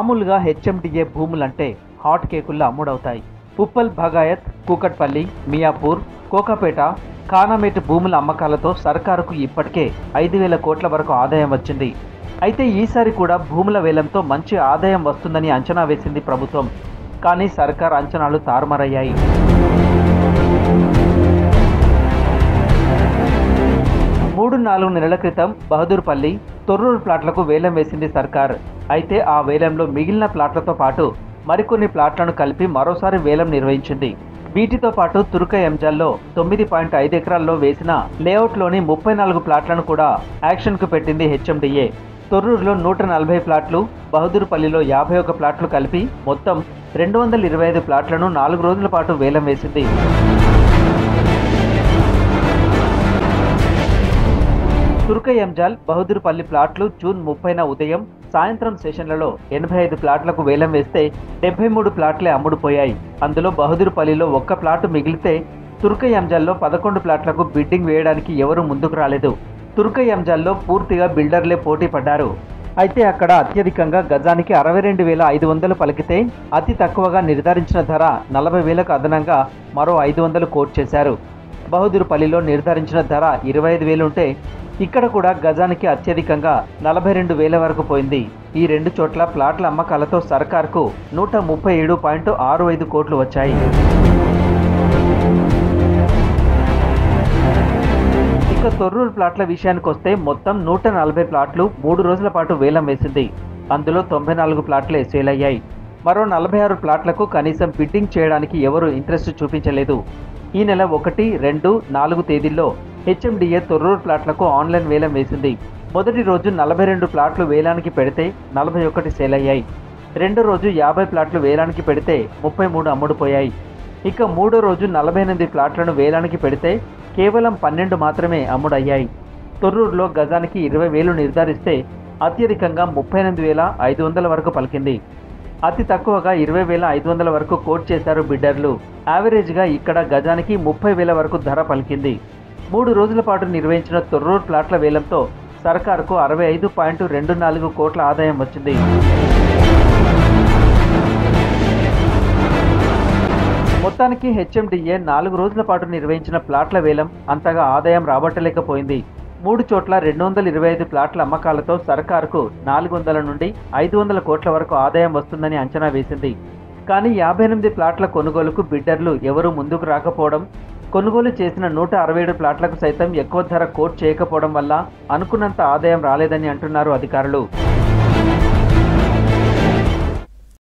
మామూలుగా హెచ్ఎండిఏ భూములంటే హాట్ కేకుల్లో అమ్ముడవుతాయి. ఉప్పల్ భగాయత్ కూకట్పల్లి మియాపూర్ కోకాపేట కానామేట్ భూముల అమ్మకాలతో సర్కారుకు ఇప్పటికే ఐదు వేల కోట్ల వరకు ఆదాయం వచ్చింది. అయితే ఈసారి కూడా భూముల వేలంతో మంచి ఆదాయం వస్తుందని అంచనా వేసింది ప్రభుత్వం. కానీ సర్కార్ అంచనాలు తారుమారయ్యాయి. మూడు నాలుగు నెలల క్రితం బహదూర్పల్లి తొర్రూరు ప్లాట్లకు వేలం వేసింది సర్కార్. అయితే ఆ వేలంలో మిగిలిన ప్లాట్లతో పాటు మరికొన్ని ప్లాట్లను కలిపి మరోసారి వేలం నిర్వహించింది. వీటితో పాటు తుర్క ఎంజాల్లో తొమ్మిది పాయింట్ ఐదు ఎకరాల్లో వేసిన లేఅవుట్లోని ముప్పై నాలుగు ప్లాట్లను కూడా యాక్షన్కు పెట్టింది హెచ్ఎండిఏ. తొర్రూరులో నూట నలభై ప్లాట్లు బహదూర్పల్లిలో యాభై ఒక ప్లాట్లు కలిపి మొత్తం రెండు వందల ఇరవై ఐదు ప్లాట్లను నాలుగు రోజుల పాటు వేలం వేసింది. తుర్క ఎంజాల్ బహదూర్పల్లి ప్లాట్లు జూన్ ముప్పైన ఉదయం సాయంత్రం సెషన్లలో ఎనభై ఐదు ప్లాట్లకు వేలం వేస్తే డెబ్బై మూడు ప్లాట్లే అమ్ముడుపోయాయి. అందులో బహదూర్పల్లిలో ఒక్క ప్లాట్ మిగిలితే తుర్క ఎంజాల్లో పదకొండు ప్లాట్లకు బిడ్డింగ్ వేయడానికి ఎవరూ ముందుకు రాలేదు. తుర్క ఎంజాల్లో పూర్తిగా బిల్డర్లే పోటీ పడ్డారు. అయితే అక్కడ అత్యధికంగా గజానికి అరవై రెండు వేల ఐదు వందలు పలికితే అతి తక్కువగా నిర్ధారించిన ధర నలభై వేలకు అదనంగా మరో ఐదు వందలు కోట్ చేశారు. బహదూర్పల్లిలో నిర్ధారించిన ధర ఇరవై ఐదు వేలు ఉంటే ఇక్కడ కూడా గజానికి అత్యధికంగా నలభై రెండు వేల వరకు పోయింది. ఈ రెండు చోట్ల ప్లాట్ల అమ్మకాలతో సర్కార్కు నూట ముప్పై ఏడు పాయింట్ ఆరు ఐదు కోట్లు వచ్చాయి. ఇక తొర్రూరు ప్లాట్ల విషయానికి వస్తే మొత్తం నూట నలభై ప్లాట్లు మూడు రోజుల పాటు వేలం వేసింది. అందులో తొంభై నాలుగు ప్లాట్లే సేల్ అయ్యాయి. మరో నలభై ఆరు ప్లాట్లకు కనీసం బిడ్డింగ్ చేయడానికి ఎవరూ ఇంట్రెస్ట్ చూపించలేదు. ఈ నెల ఒకటి రెండు నాలుగు తేదీల్లో హెచ్ఎండిఏ తొర్రూరు ప్లాట్లకు ఆన్లైన్ వేలం వేసింది. మొదటి రోజు నలభై రెండు ప్లాట్లు వేలానికి పెడితే నలభై ఒకటి సేల్ అయ్యాయి రెండో రోజు యాభై ప్లాట్లు వేలానికి పెడితే ముప్పై మూడు అమ్ముడుపోయాయి. ఇక మూడో రోజు నలభై ఎనిమిది ప్లాట్లను వేలానికి పెడితే కేవలం పన్నెండు మాత్రమే అమ్ముడయ్యాయి. తొర్రూరులో గజానికి ఇరవై వేలు నిర్ధారిస్తే అత్యధికంగా ముప్పై ఎనిమిది వేల ఐదు వందల వరకు పలికింది. అతి తక్కువగా ఇరవై వేల ఐదు వందల వరకు కోట్ చేశారు బిడ్డర్లు. యావరేజ్గా ఇక్కడ గజానికి ముప్పై వేల వరకు ధర పలికింది. మూడు రోజుల పాటు నిర్వహించిన తొర్రూరు ప్లాట్ల వేలంతో సర్కారుకు అరవై ఐదు పాయింట్ రెండు నాలుగు కోట్ల ఆదాయం వచ్చింది. మొత్తానికి హెచ్ఎండిఏ నాలుగు రోజుల పాటు నిర్వహించిన ప్లాట్ల వేలం అంతగా ఆదాయం రాబట్టలేకపోయింది. మూడు చోట్ల రెండు వందల ఇరవై ఐదు ప్లాట్ల అమ్మకాలతో సర్కారుకు నాలుగు వందల నుండి ఐదు వందల కోట్ల వరకు ఆదాయం వస్తుందని అంచనా వేసింది. కానీ యాభై ఎనిమిది ప్లాట్ల కొనుగోలుకు బిడ్డర్లు ఎవరూ ముందుకు రాకపోవడం కొనుగోలు చేసిన నూట అరవై ఏడు ప్లాట్లకు సైతం ఎక్కువ ధర కోట్ చేయకపోవడం వల్ల అనుకున్నంత ఆదాయం రాలేదని అంటున్నారు అధికారులు.